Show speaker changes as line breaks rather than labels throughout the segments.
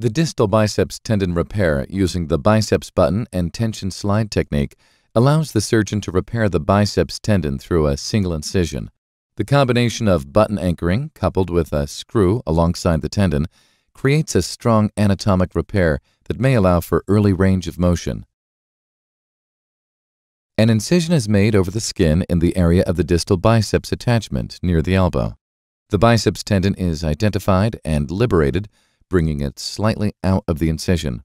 The distal biceps tendon repair using the biceps button and tension slide technique allows the surgeon to repair the biceps tendon through a single incision. The combination of button anchoring coupled with a screw alongside the tendon creates a strong anatomic repair that may allow for early range of motion. An incision is made over the skin in the area of the distal biceps attachment near the elbow. The biceps tendon is identified and liberated bringing it slightly out of the incision.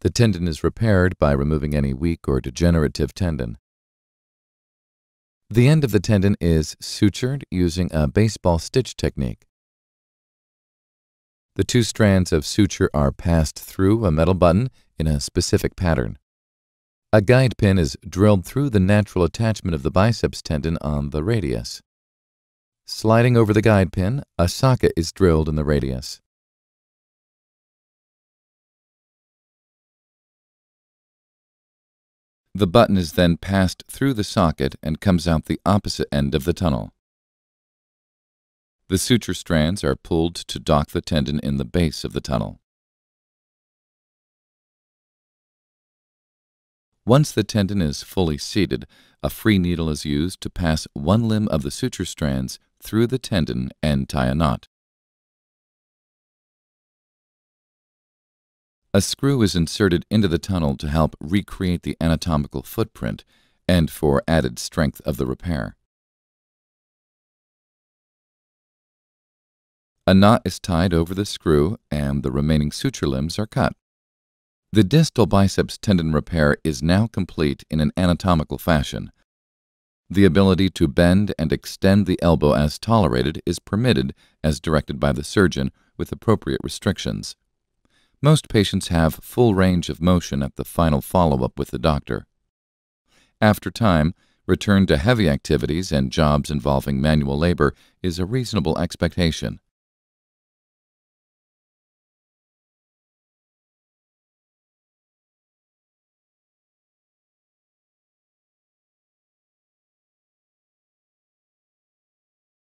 The tendon is repaired by removing any weak or degenerative tendon. The end of the tendon is sutured using a baseball stitch technique. The two strands of suture are passed through a metal button in a specific pattern. A guide pin is drilled through the natural attachment of the biceps tendon on the radius. Sliding over the guide pin, a socket is drilled in the radius. The button is then passed through the socket and comes out the opposite end of the tunnel. The suture strands are pulled to dock the tendon in the base of the tunnel. Once the tendon is fully seated, a free needle is used to pass one limb of the suture strands through the tendon and tie a knot. A screw is inserted into the tunnel to help recreate the anatomical footprint and for added strength of the repair. A knot is tied over the screw and the remaining suture limbs are cut. The distal biceps tendon repair is now complete in an anatomical fashion. The ability to bend and extend the elbow as tolerated is permitted as directed by the surgeon with appropriate restrictions. Most patients have full range of motion at the final follow-up with the doctor. After time, return to heavy activities and jobs involving manual labor is a reasonable expectation.